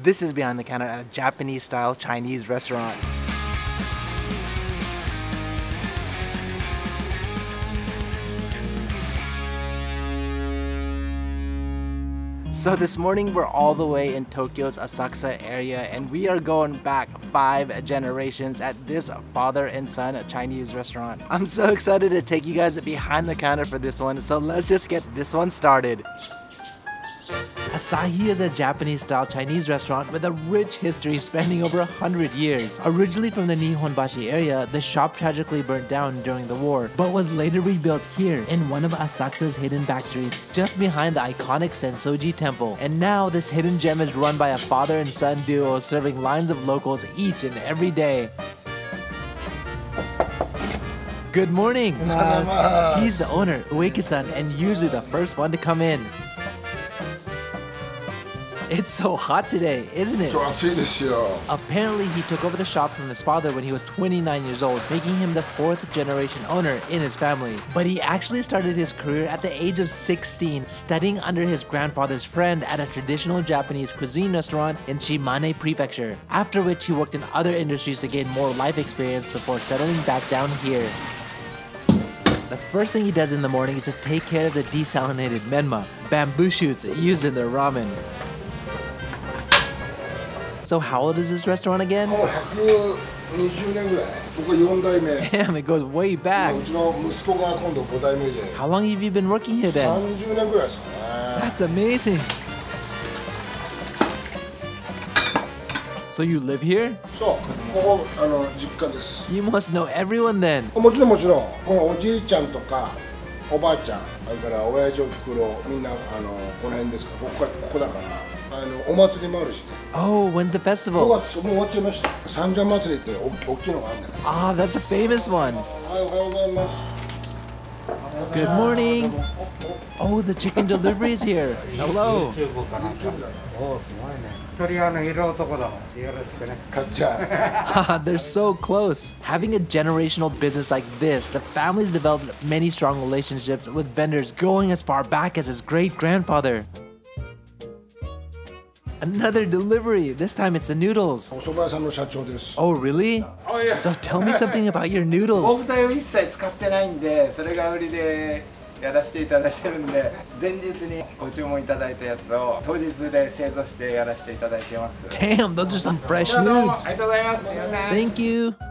This is Behind the Counter at a Japanese style Chinese restaurant. So this morning we're all the way in Tokyo's Asakusa area and we are going back five generations at this father and son Chinese restaurant. I'm so excited to take you guys behind the counter for this one so let's just get this one started. Asahi is a Japanese-style Chinese restaurant with a rich history spanning over a hundred years. Originally from the Nihonbashi area, the shop tragically burnt down during the war, but was later rebuilt here in one of Asakusa's hidden backstreets, just behind the iconic Sensoji Temple. And now this hidden gem is run by a father and son duo serving lines of locals each and every day. Good morning! He's the owner, Ueki-san, and usually the first one to come in. It's so hot today, isn't it? Apparently, he took over the shop from his father when he was 29 years old, making him the fourth generation owner in his family. But he actually started his career at the age of 16, studying under his grandfather's friend at a traditional Japanese cuisine restaurant in Shimane Prefecture, after which he worked in other industries to gain more life experience before settling back down here. The first thing he does in the morning is to take care of the desalinated menma, bamboo shoots used in their ramen. So how old is this restaurant again? もう120年ぐらい僕4代目 Damn, it goes way う back. ちの息子が今度5代目で How long have you been working here then? 30年ぐらいですかね That's amazing. So you live here? そうここあの実家です You must know everyone then. もちろんもちろんこのおじいちゃんとかおばあちゃんそれから親父おふくろみんなあのこの辺ですからここここだから あのお祭りもあるしね Oh, when's the 5 festival? 月もう終わっちゃいました三社祭りってお大きいのがあるんだよ Ah, that's a famous one. はいおはようございます Good morning. Oh, the chicken delivery is here. Hello. チューブだおおすごいね一人あの色男だよろしくねかっちゃん Haha, They're so close. Having a generational business like this, the family's developed many strong relationships with vendors going as far back as his great grandfather. Another delivery. This time it's the noodles. お蕎麦屋さんの社長です Oh, really? So tell me something about your 木 noodles. 材を一切使ってないんでそれが売りでやらせていただいてるんで前日にご注文いただいたやつを当日で製造してやらせていただいてます Damn, those are some fresh どうも nudes. ありがとうございますすいません Thank you.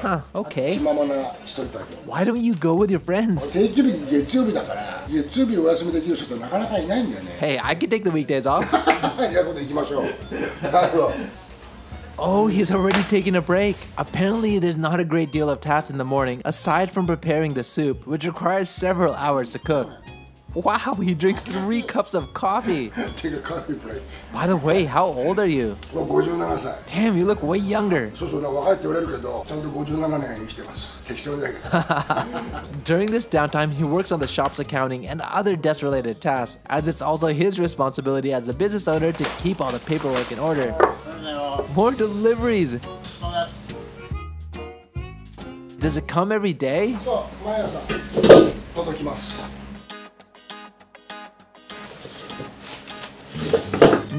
俺独身 Huh, okay. 気ままな一人タイプ Why don't you go with your friends? 定休日月曜日だから月曜日お休みできる人ってなかなかいないんだよね Hey, I could take the weekdays off. じゃあ今度行きましょうはいよ Oh, he's already taking a break. Apparently, there's not a great deal of tasks in the morning aside from preparing the soup, which requires several hours to cook. Wow, he drinks three cups of coffee. Take a coffee break By the way, how old are you? もう57歳 Damn, you look way younger. そうそう若いって言われるけどちゃんと57年生きてます適当にだけど During this downtime, he works on the shop's accounting and other desk related tasks, as it's also his responsibility as the business owner to keep all the paperwork in order. More deliveries! Does it come every day? そう毎朝届きます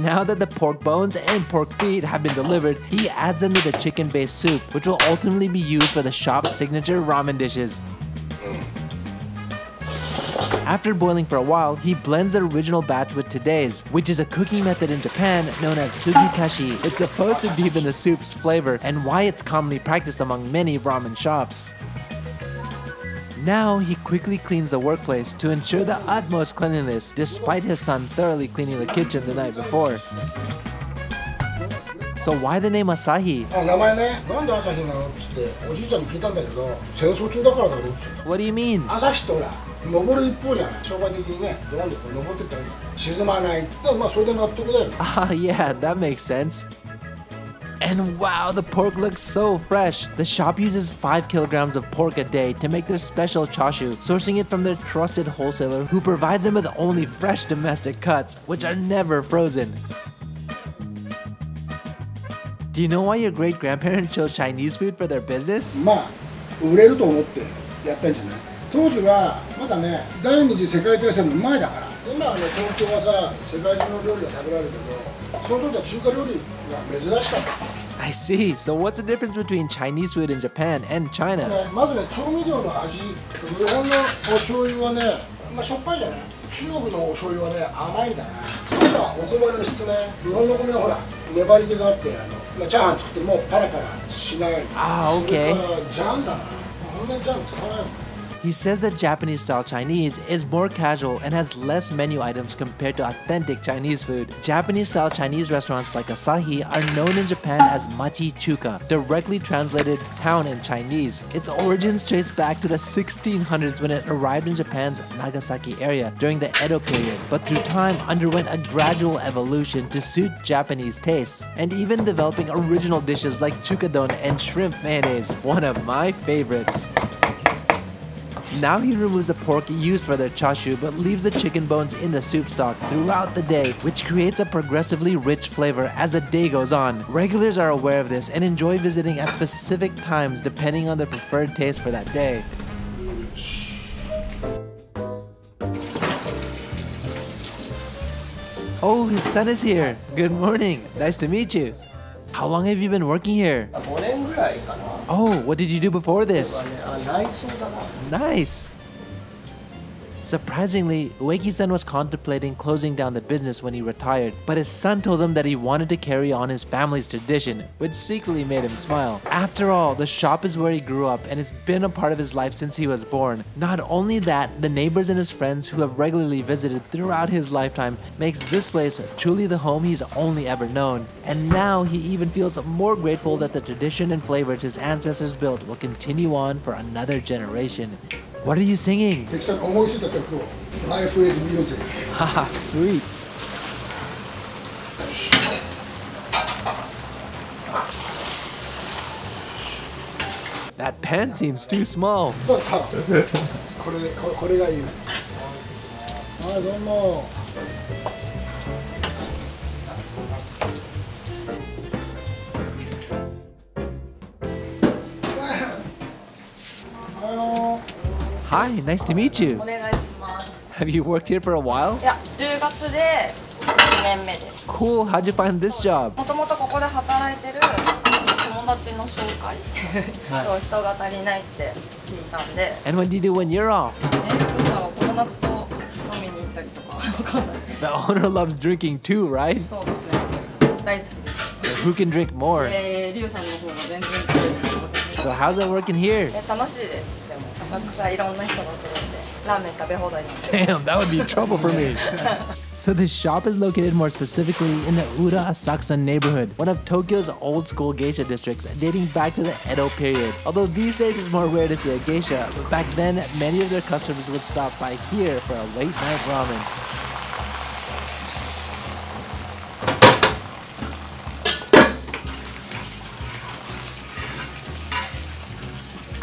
Now that the pork bones and pork feet have been delivered, he adds them to the chicken based soup, which will ultimately be used for the shop's signature ramen dishes. After boiling for a while, he blends the original batch with today's, which is a cooking method in Japan known as tsugitashi. It's supposed to deepen the soup's flavor and why it's commonly practiced among many ramen shops. Now he quickly cleans the workplace to ensure the utmost cleanliness, despite his son thoroughly cleaning the kitchen the night before. So why the name Asahi? あ名前ねなんで朝日なのっつっておじいちゃんに聞いたんだけど戦争中だからだろうっつって What do you mean? 朝日ってほら登る一方じゃない商売的にねどんどんこう登ってったらいいんだよ沈まないだからまあそれで納得だよね Ah, yeah, that makes sense. And wow, the pork looks so fresh. The shop uses 5 kilograms of pork a day to make their special chashu, sourcing it from their trusted wholesaler who provides them with only fresh domestic cuts, which are never frozen. Do you know why your great grandparents chose Chinese food for their business? まあ売れると思ってやったんじゃない当時はまだね第二次世界大戦の前だから今はね東京はさ世界中の料理が食べられるけどその当時は中華料理が珍しかった I see. So what's the difference between Chinese food in Japan and China? ねまずね調味料の味日本のお醤油はねまあしょっぱいじゃない？中国のお醤油はね甘いんだはお米の質ね日本の米はほら粘り気があってあの、まあ、チャーハン作ってもパラパラしない。あー OK それからジャンだな。あんなにジャン使わないもん He says that Japanese style Chinese is more casual and has less menu items compared to authentic Chinese food. Japanese style Chinese restaurants like Asahi are known in Japan as Machi Chuka, directly translated town in Chinese. Its origins trace back to the 1600s when it arrived in Japan's Nagasaki area during the Edo period, but through time underwent a gradual evolution to suit Japanese tastes, and even developing original dishes like chukadon and shrimp mayonnaise, one of my favorites. Now he removes the pork used for their chashu but leaves the chicken bones in the soup stock throughout the day, which creates a progressively rich flavor as the day goes on. Regulars are aware of this and enjoy visiting at specific times depending on their preferred taste for that day. Oh, his son is here. Good morning. Nice to meet you. How long have you been working here? Oh, what did you do before this? Nice. Surprisingly, Ueki-san was contemplating closing down the business when he retired, but his son told him that he wanted to carry on his family's tradition, which secretly made him smile. After all, the shop is where he grew up and it's been a part of his life since he was born. Not only that, the neighbors and his friends who have regularly visited throughout his lifetime makes this place truly the home he's only ever known. And now he even feels more grateful that the tradition and flavors his ancestors built will continue on for another generation. What are you singing? 適当に思いついた曲を「Life is Music Haha, sweet. That pan seems too small. そうそうこれここれがいいはいどうも Hi, nice to meet you. お願いします。 Have you worked here for a while? いや、10月で1年目です。 Cool, how'd you find this job? もともとここで働いてる友達の紹介、そう人が足りないって聞いたんで、 And what do you do when you're off? えなんか友達と飲みに行ったりとか、わかんない。 The owner loves drinking too, right? そうですね。大好きです。 So who can drink more? えー、リュウさんの方が全然強いと思って。 So how's it working here? え楽しいです。 でも浅草いろんな人が来るんで、ラーメン食べ放題なんで。 Damn, that would be trouble for me. So this shop is located more specifically in the Ura Asakusa neighborhood, one of Tokyo's old school geisha districts dating back to the Edo period. Although these days it's more rare to see a geisha, but back then many of their customers would stop by here for a late night ramen.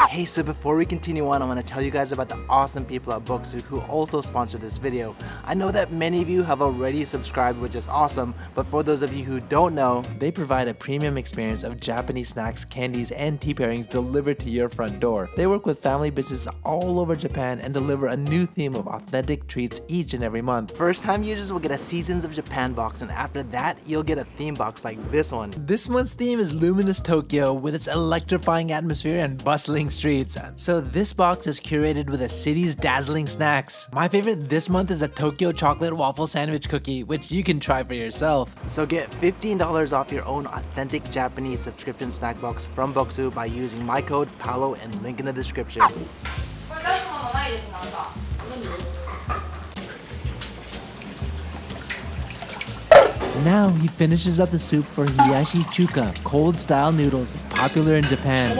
Hey, so before we continue on, I want to tell you guys about the awesome people at Bokksu who also sponsored this video. I know that many of you have already subscribed, which is awesome, but for those of you who don't know, they provide a premium experience of Japanese snacks, candies, and tea pairings delivered to your front door. They work with family businesses all over Japan and deliver a new theme of authentic treats each and every month. First time users will get a Seasons of Japan box, and after that, you'll get a theme box like this one. This month's theme is Luminous Tokyo with its electrifying atmosphere and bustling streets. So this box is curated with a city's dazzling snacks. My favorite this month is a Tokyo chocolate waffle sandwich cookie, which you can try for yourself. So get $15 off your own authentic Japanese subscription snack box from Bokksu by using my code PAOLO and link in the description. Now he finishes up the soup for hiyashi chuka, cold style noodles, popular in Japan.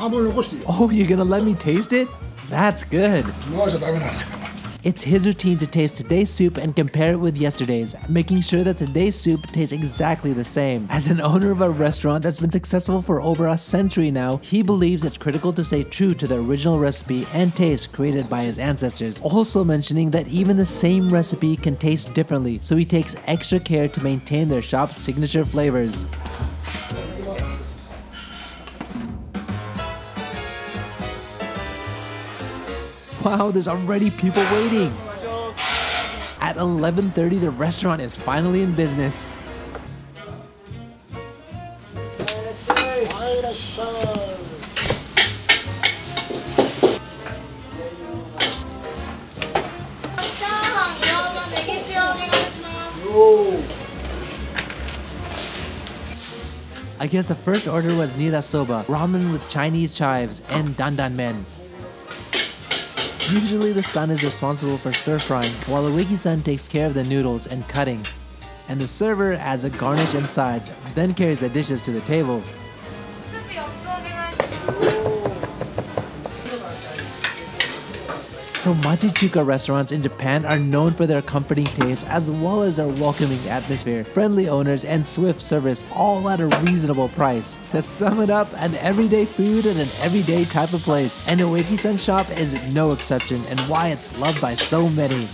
Oh, you're gonna let me taste it? That's good. It's his routine to taste today's soup and compare it with yesterday's, making sure that today's soup tastes exactly the same. As an owner of a restaurant that's been successful for over a century now, he believes it's critical to stay true to the original recipe and taste created by his ancestors, also mentioning that even the same recipe can taste differently, so he takes extra care to maintain their shop's signature flavors. Wow, there's already people waiting. At 11.30, the restaurant is finally in business. I guess the first order was nira soba, ramen with Chinese chives, and dandan men. Usually the son is responsible for stir frying, while the Ueki-san takes care of the noodles and cutting. And the server adds a garnish and sides, then carries the dishes to the tables. So Machichuka restaurants in Japan are known for their comforting taste as well as their welcoming atmosphere, friendly owners, and swift service, all at a reasonable price. To sum it up, an everyday food and an everyday type of place. And Ueki-san shop is no exception and why it's loved by so many.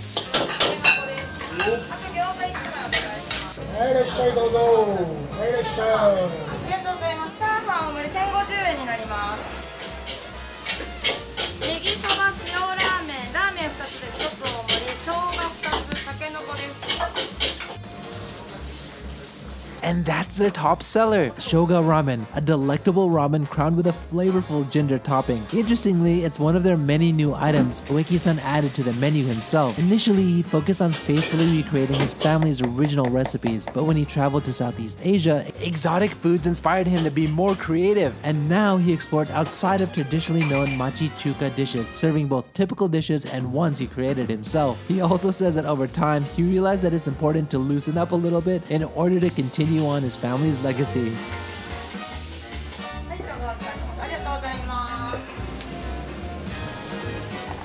And that's their top seller, Shoga Ramen, a delectable ramen crowned with a flavorful ginger topping. Interestingly, it's one of their many new items Ueki-san added to the menu himself. Initially, he focused on faithfully recreating his family's original recipes, but when he traveled to Southeast Asia, exotic foods inspired him to be more creative. And now he explores outside of traditionally known machichuka dishes, serving both typical dishes and ones he created himself. He also says that over time, he realized that it's important to loosen up a little bit in order to continue continue on his family's legacy.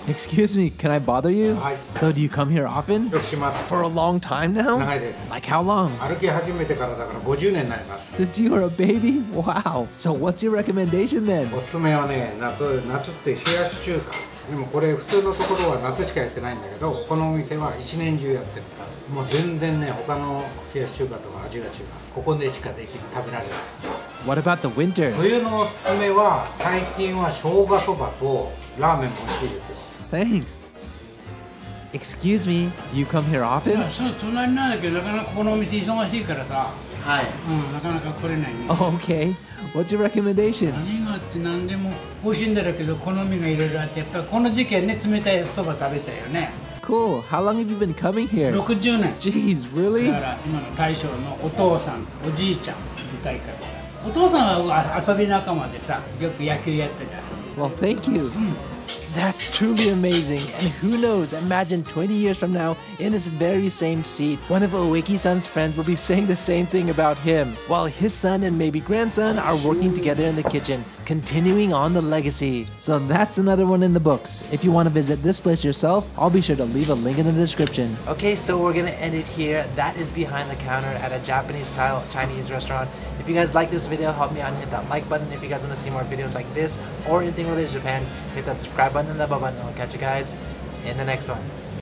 Excuse me, can I bother you? So do you come here often? For a long time now? Like how long? Since you were a baby? Wow. So what's your recommendation then? でもこれ普通のところは夏しかやってないんだけどこのお店は一年中やってるからもう全然ね他の冷やし中華とか味が違うここでしかできる食べられない What about the winter? 冬のおすすめは最近は生姜そばとラーメンも美味しいですよ Thanks Excuse me, you come here often? そう隣なんだけどなかなかこのお店忙しいからさはい、うん、なかなか来れないね Oh, okay. What's your recommendation? って何でも美味しいんだろうけど好みがいろいろあってやっぱりこの時期はね冷たいそば食べちゃうよね Cool. How long have you been coming here? 60年 Jeez, really? だから今の大将のお父さんおじいちゃん舞台からお父さんは遊び仲間でさよく野球やってた Well, thank you. That's truly amazing. And who knows, imagine 20 years from now, in this very same seat, one of Ueki-san's friends will be saying the same thing about him, while his son and maybe grandson are working together in the kitchen, continuing on the legacy. So that's another one in the books. If you want to visit this place yourself, I'll be sure to leave a link in the description. Okay, so we're gonna end it here. That is behind the counter at a Japanese style Chinese restaurant. If you guys like this video, help me out and hit that like button. If you guys want to see more videos like this or anything related to Japan, hit that subscribe button and the bell button. I'll catch you guys in the next one.